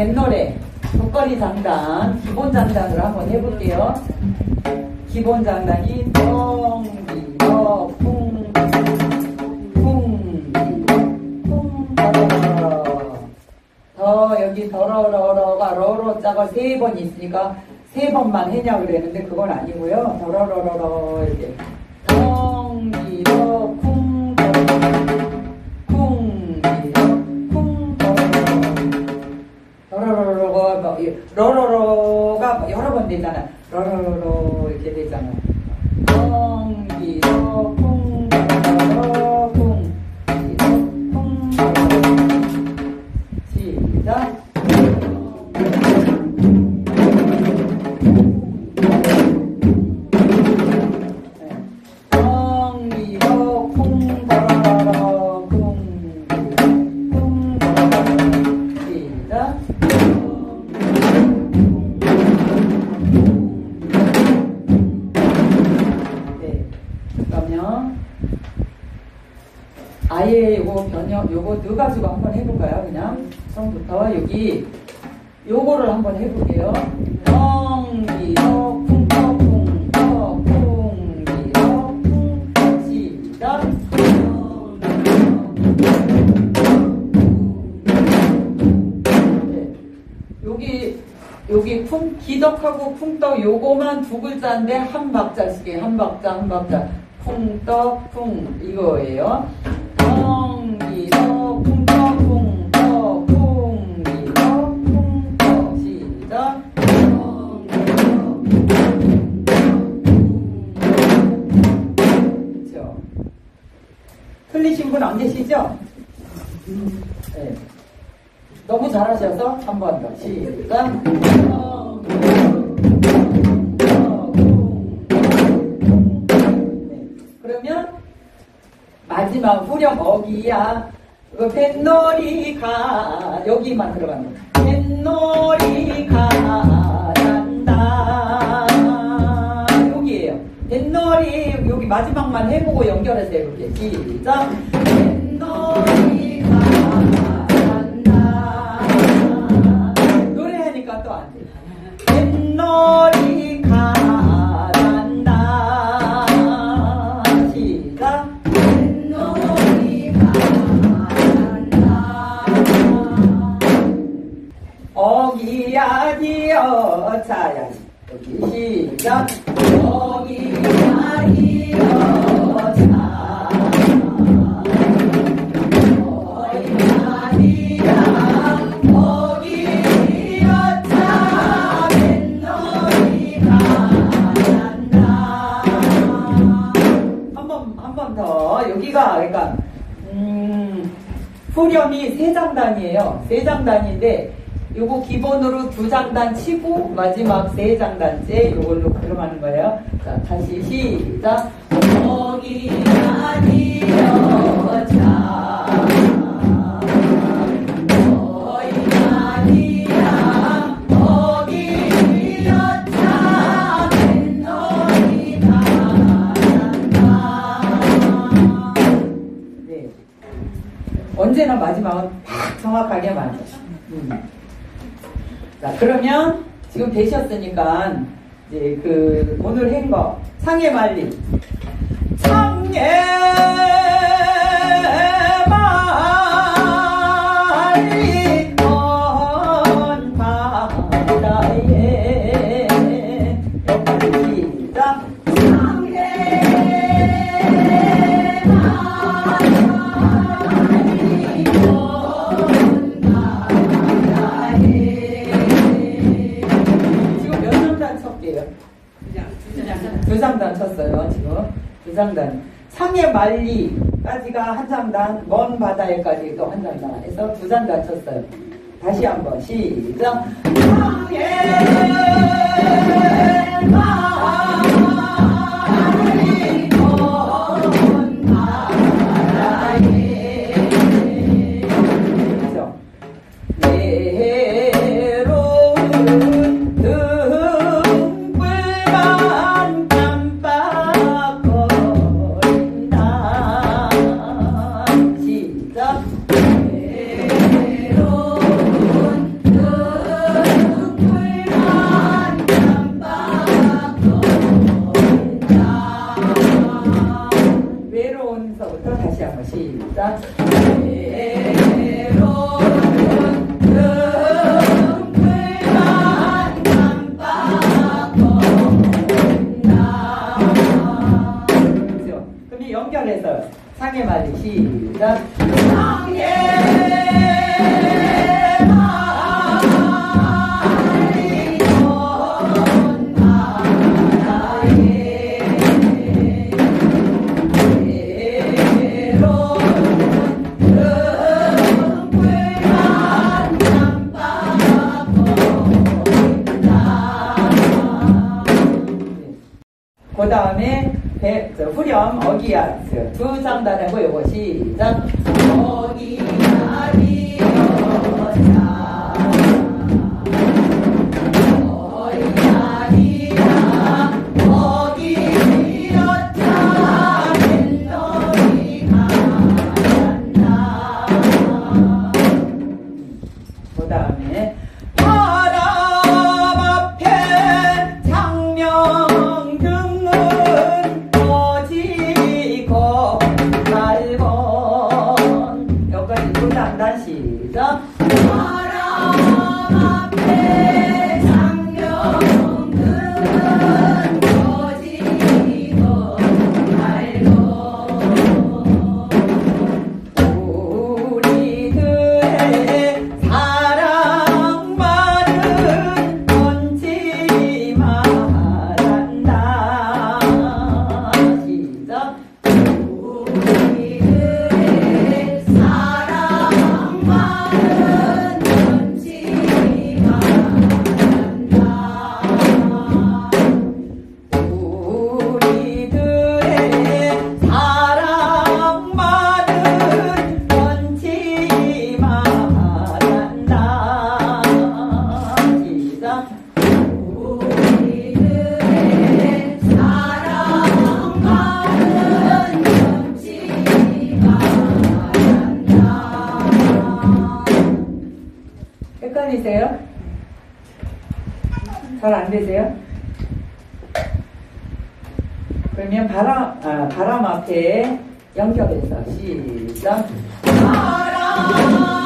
뱃노래, 독거리 장단, 기본 장단으로 한번 해볼게요. 기본 장단이 덩, 비, 더, 풍, 풍, 풍, 더러러. 더, 여기 더러러러가 러러 자가 세번 있으니까 세 번만 해냐 그랬는데 그건 아니고요. 더러러러러 이렇게 덩, 비, 더, 풍, 이- 러러러가 막 여러 번 되잖아. 러러러러 이렇게 되잖아. 쿵기러 쿵, 처음부터 여기 요거를 한번 해볼게요. 덩기러 쿵떠 쿵떠 쿵기러 쿵떠 시작. 네. 여기 여기 쿵 기덕하고 쿵떡 요거만 두 글자인데 한 박자씩이에요. 한 박자 한 박자. 쿵떡 쿵 이거예요. 쿵 잘하셔서 한 번 더 시작. 네. 그러면 마지막 후렴 어기야. 그 뱃놀이가 여기만 들어가는 거. 뱃놀이가 난다. 여기에요. 뱃놀이 여기 마지막만 해보고 연결해서 해볼게요. 시작. 뱃놀이 여기 시작 그러니까 음 후렴이 세 장단이에요. 세 장단인데 요거 기본으로 두 장단 치고 마지막 세 장단째 요걸로 들어가는 거예요. 자 다시 시작. 거기 아니여 언제나 마지막은 딱 정확하게 맞아. 음. 자, 그러면 지금 되셨으니까 이제 그 오늘 한거 상해 말리. 상해 상해 말리까지가 한 장단, 먼 바다에까지 또 한 장단 해서 두 장단 쳤어요. 다시 한번 시작. Thank you. 후렴 어기야스 두 장단하고 요거 시작 헷갈리세요? 잘 안 되세요? 그러면 바람, 아, 바람 앞에 연결해서 시작. 거기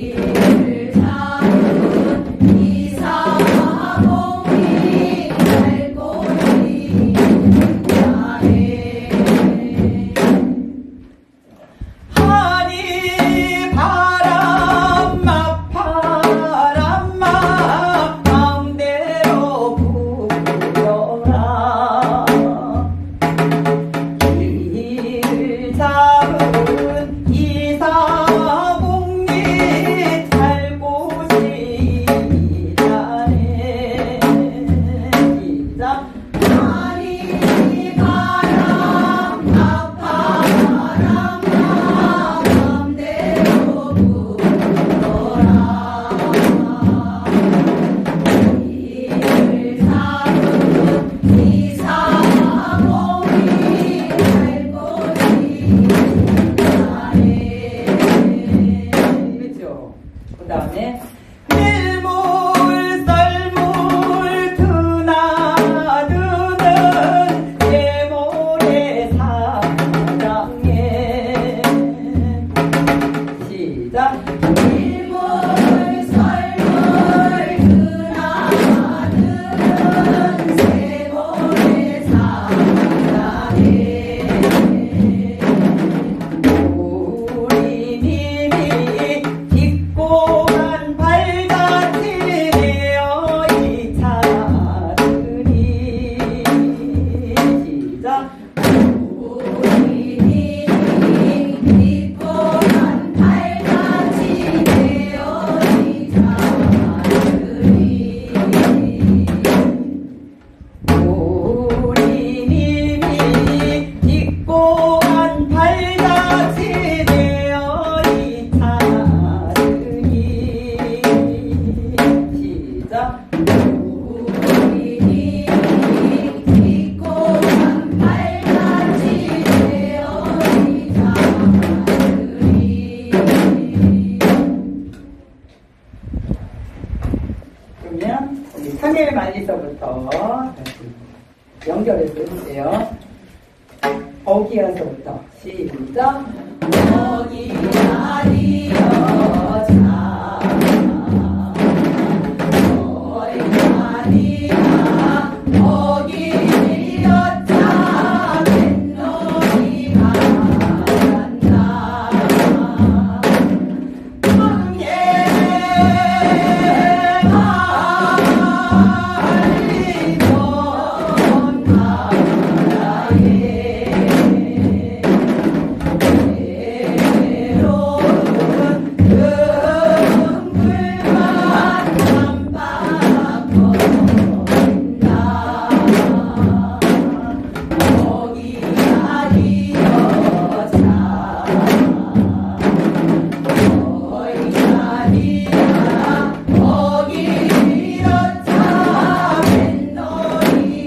Thank you. 어기야서부터 시작. 어기야리여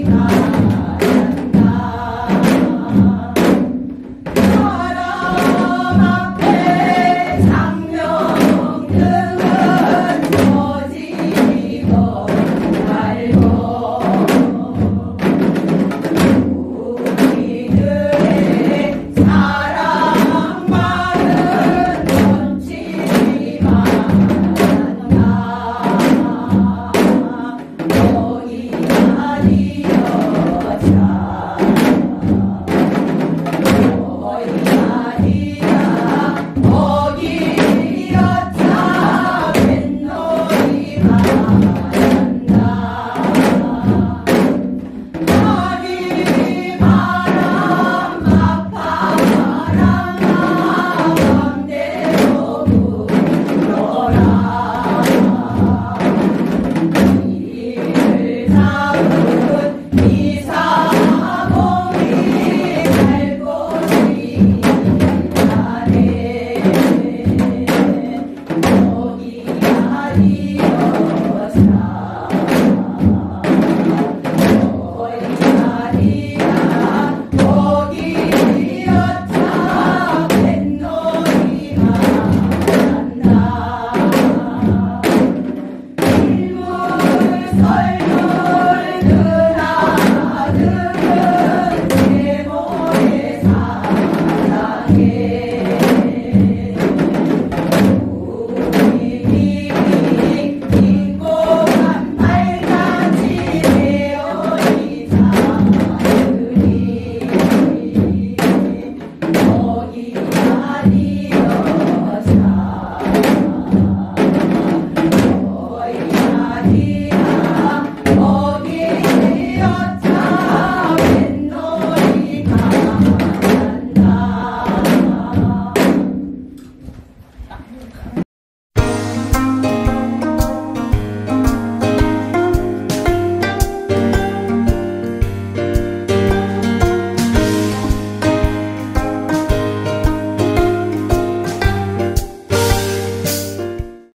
Amen. Fire!